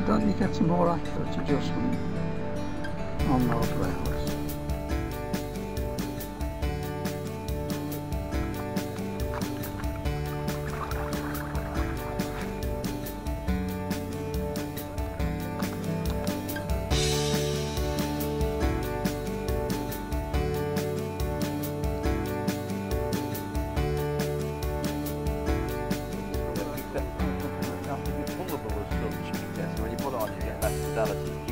but don't you get a more accurate adjustment on those rails?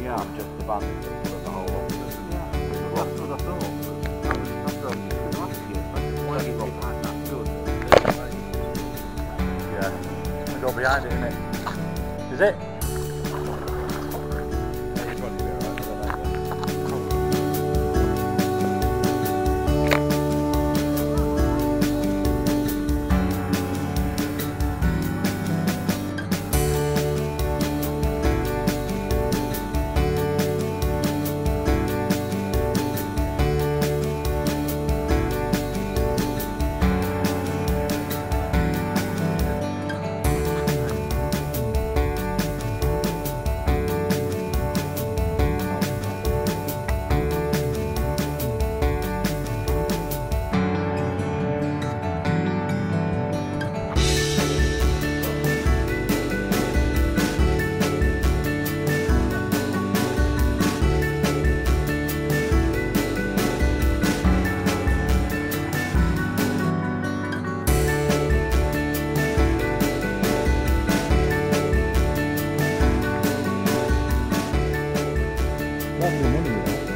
Yeah. can't just band and put the whole up. That's what I thought. I was after I was going to ask you, I just wanted to go behind that good. Yeah. Gonna go behind it, isn't it?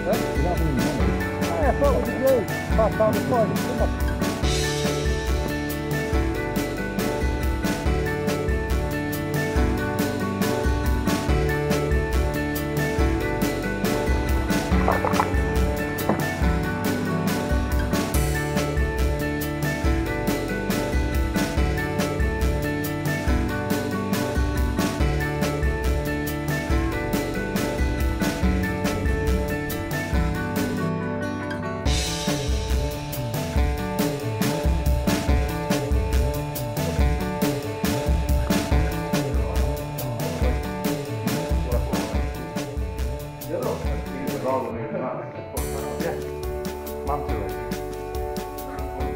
Is it? I thought it was you. I found the point. Come on.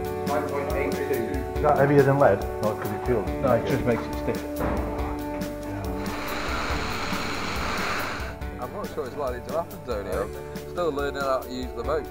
Is that heavier than lead? Or because it feels? No, it just makes it stiff. I'm not sure it's likely to happen, Tony. Still learning how to use the boat.